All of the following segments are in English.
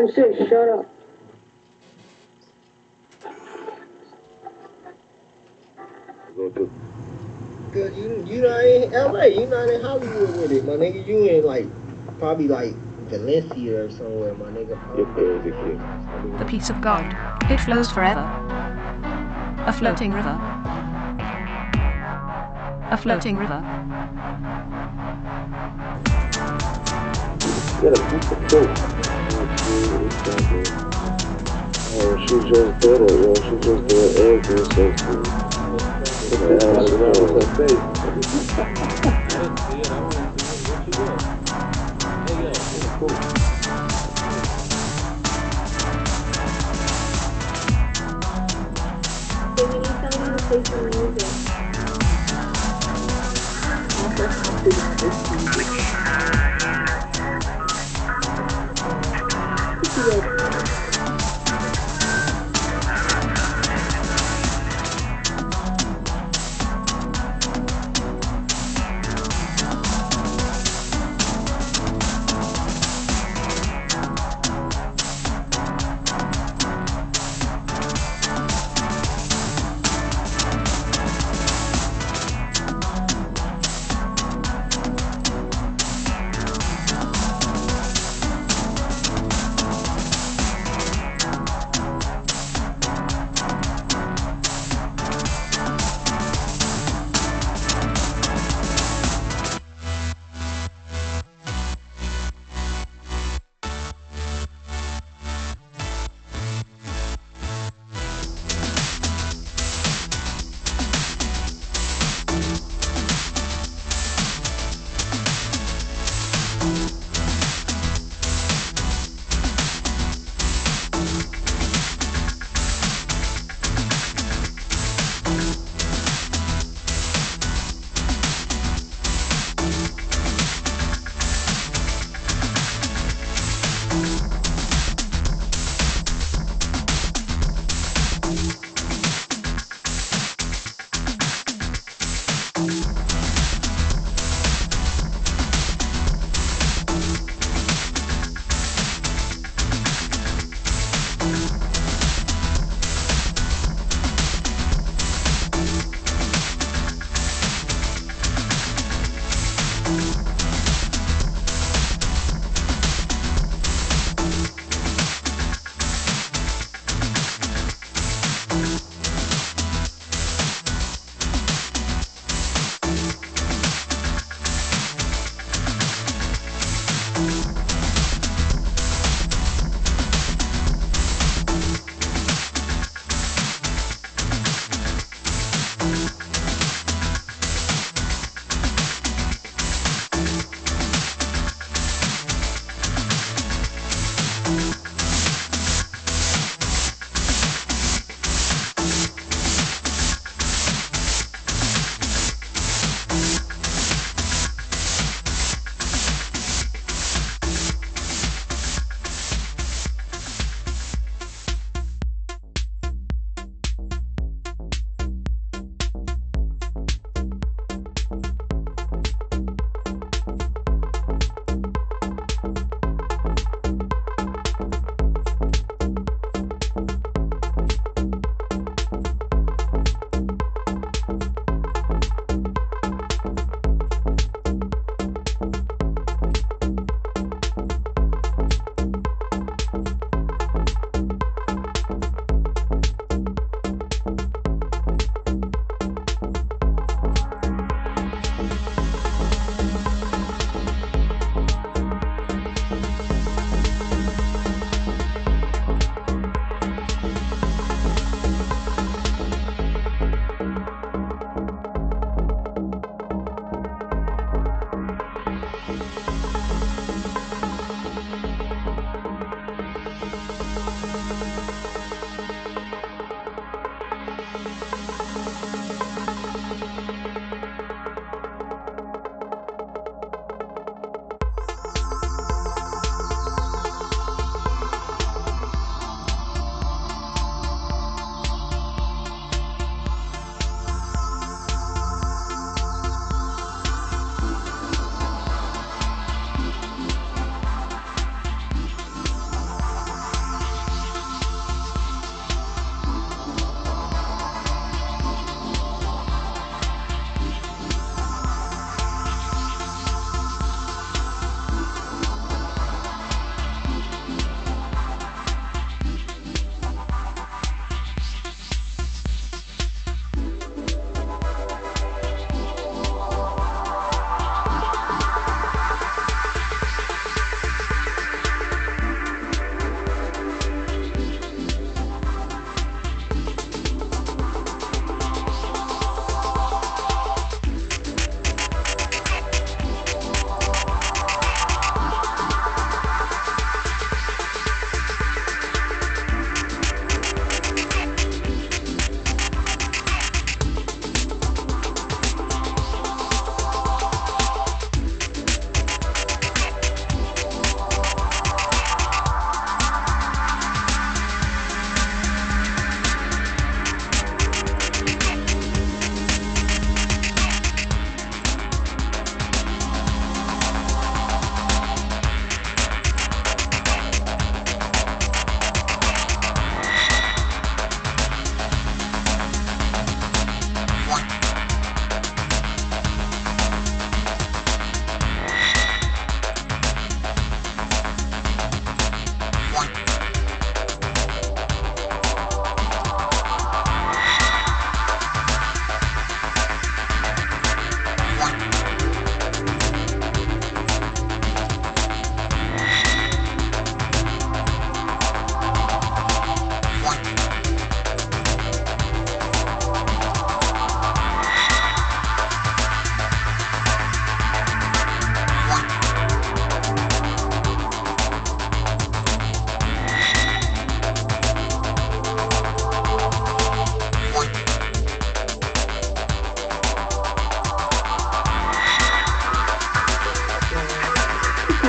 M6, shut up. Go to Cause you you not in LA, you not in Hollywood with it, my nigga. You in like probably like Valencia or somewhere, my nigga. your crazy kid. The peace of God. It flows forever. A floating river. A floating river. Get a piece of cake. Oh, she just did it, yo. She just did eggs and shit. What the hell is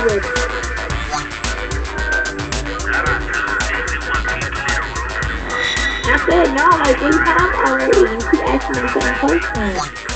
language. I said, no, like in time already. You keep asking the same question.